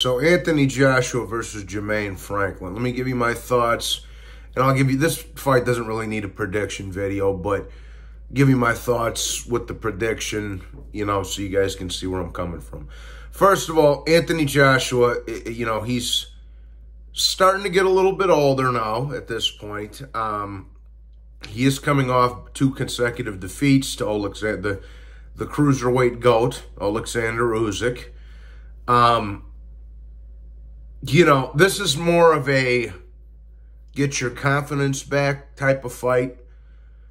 So Anthony Joshua versus Jermaine Franklin. Let me give you my thoughts. And I'll give you this fight doesn't really need a prediction video, but give you my thoughts with the prediction, you know, so you guys can see where I'm coming from. First of all, Anthony Joshua, you know, he's starting to get a little bit older now at this point. Um, he is coming off two consecutive defeats to the, the cruiserweight goat, Alexander Usyk. Um, you know, this is more of a get your confidence back type of fight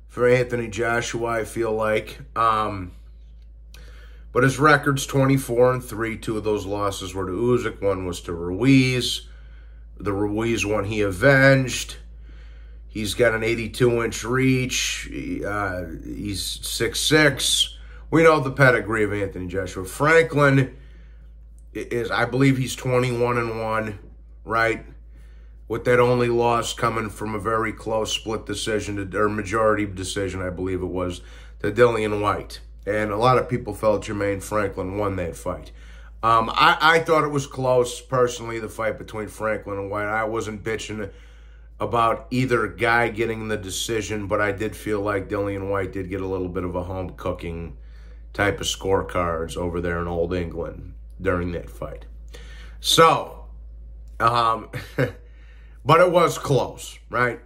for Anthony Joshua, I feel like. Um, but his record's 24 and 3. Two of those losses were to Usyk, one was to Ruiz. The Ruiz one he avenged. He's got an 82 inch reach. Uh, he's 6'6. We know the pedigree of Anthony Joshua. Franklin is, I believe he's 21 and 1, right? With that only loss coming from a very close split decision, to, or majority decision, I believe it was, to Dillian Whyte. And a lot of people felt Jermaine Franklin won that fight. Um, I, I thought it was close, personally, the fight between Franklin and Whyte. I wasn't bitching about either guy getting the decision, but I did feel like Dillian Whyte did get a little bit of a home cooking type of scorecards over there in Old England during that fight. So, um, but it was close, right?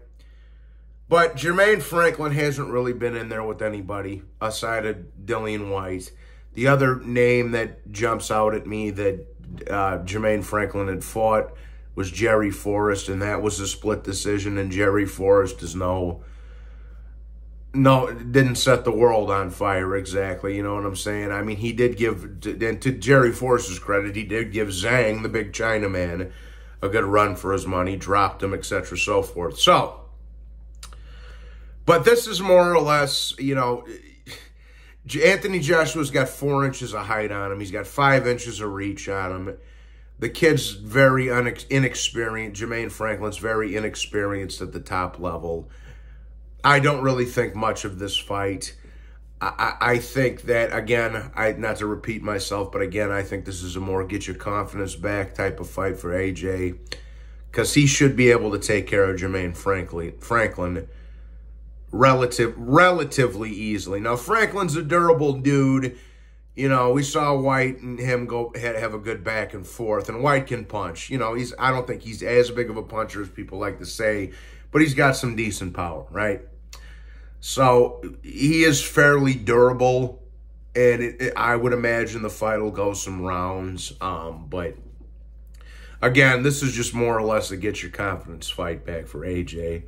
But Jermaine Franklin hasn't really been in there with anybody aside of Dillian Whyte. The other name that jumps out at me that uh, Jermaine Franklin had fought was Jerry Forrest, and that was a split decision, and Jerry Forrest is no no, didn't set the world on fire exactly. You know what I'm saying? I mean, he did give, and to Jerry Forrest's credit, he did give Zhang, the big Chinaman, a good run for his money, dropped him, etc., so forth. So, but this is more or less, you know, Anthony Joshua's got four inches of height on him. He's got five inches of reach on him. The kid's very inexperienced. Jermaine Franklin's very inexperienced at the top level. I don't really think much of this fight. I, I, think that, again, I not to repeat myself, but again, I think this is a more get your confidence back type of fight for AJ because he should be able to take care of Jermaine Franklin, Franklin relative, relatively easily. Now, Franklin's a durable dude. You know, we saw Whyte and him go have a good back and forth, and Whyte can punch. You know, he's I don't think he's as big of a puncher as people like to say, but he's got some decent power, right? So he is fairly durable, and it, it, I would imagine the fight will go some rounds. Um, but again, this is just more or less a get your confidence fight back for AJ.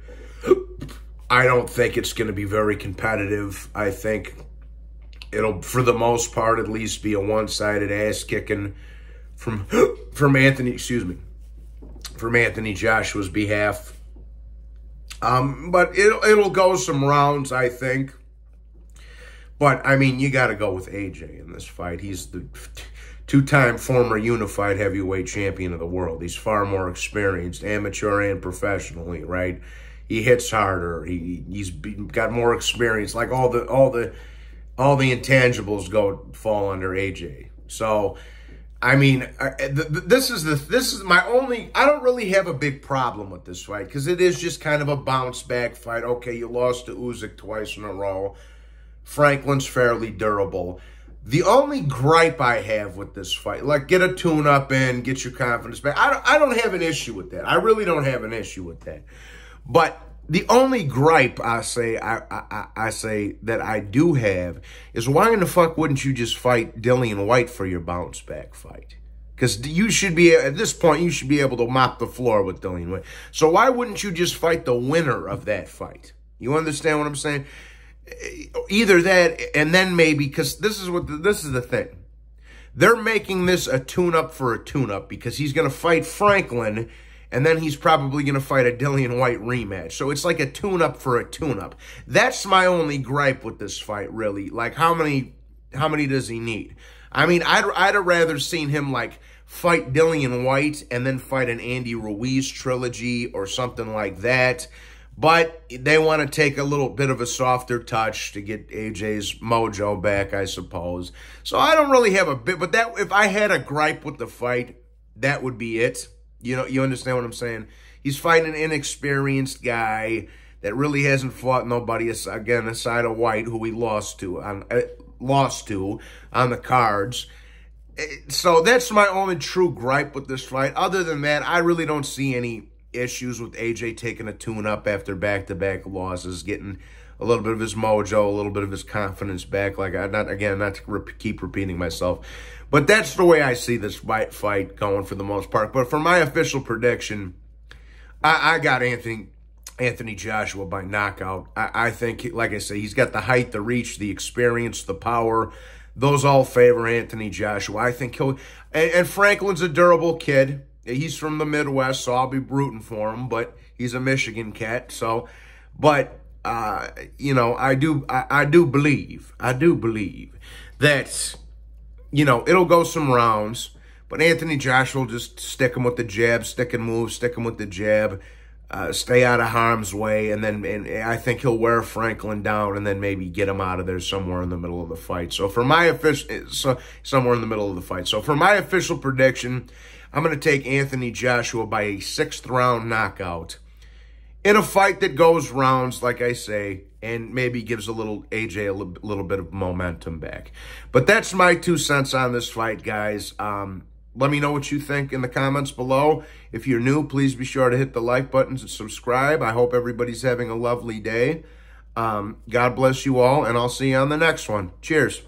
I don't think it's going to be very competitive. I think it'll, for the most part, at least be a one-sided ass kicking from from Anthony. Excuse me, from Anthony Joshua's behalf. Um, but it'll, it'll go some rounds, I think. But, I mean, you got to go with AJ in this fight. He's the two-time former unified heavyweight champion of the world. He's far more experienced, amateur and professionally, right? He hits harder. He he's got more experience. Like all the all the all the intangibles go fall under AJ. So I mean, this is the this is my only. I don't really have a big problem with this fight because it is just kind of a bounce back fight. Okay, you lost to Usyk twice in a row. Franklin's fairly durable. The only gripe I have with this fight, like get a tune up in, get your confidence back. I don't, I don't have an issue with that. I really don't have an issue with that. But the only gripe I say I, I, I say that I do have is why in the fuck wouldn't you just fight Dillian Whyte for your bounce back fight? Because you should be, at this point, you should be able to mop the floor with Dillian Whyte. So why wouldn't you just fight the winner of that fight? You understand what I'm saying? Either that, and then maybe, because this is what the, this is the thing. They're making this a tune-up for a tune-up because he's going to fight Franklin and then he's probably going to fight a Dillian Whyte rematch. So it's like a tune-up for a tune-up. That's my only gripe with this fight, really. Like, how many how many does he need? I mean, I'd, I'd have rather seen him, like, fight Dillian Whyte and then fight an Andy Ruiz trilogy or something like that. But they want to take a little bit of a softer touch to get AJ's mojo back, I suppose. So I don't really have a bit, but that if I had a gripe with the fight, That would be it. You know, you understand what I'm saying? He's fighting an inexperienced guy that really hasn't fought nobody again aside of Whyte, who he lost to on uh, lost to on the cards. Eh, so that's my only true gripe with this fight. Other than that, I really don't see any issues with AJ taking a tune up after back to back losses, getting a little bit of his mojo, a little bit of his confidence back. Like I not again, not to re keep repeating myself, but that's the way I see this fight fight going for the most part. But for my official prediction, I, I got Anthony Anthony Joshua by knockout. I, I think, like I say, he's got the height, the reach, the experience, the power. Those all favor Anthony Joshua. I think he'll. And, and Franklin's a durable kid. He's from the Midwest, so I'll be rooting for him. But he's a Michigan cat, so. But uh, you know, I do, I, I do believe, I do believe that, you know, it'll go some rounds. But Anthony Joshua will just stick him with the jab, stick and move, stick him with the jab uh, stay out of harm's way, and then and I think he'll wear Franklin down, and then maybe get him out of there somewhere in the middle of the fight. So for my official, so, somewhere in the middle of the fight. So for my official prediction, I'm going to take Anthony Joshua by a sixth round knockout in a fight that goes rounds, like I say, and maybe gives a little AJ a little bit of momentum back. But that's my two cents on this fight, guys. Um, let me know what you think in the comments below. If you're new, please be sure to hit the like buttons and subscribe. I hope everybody's having a lovely day. Um, God bless you all, and I'll see you on the next one. Cheers.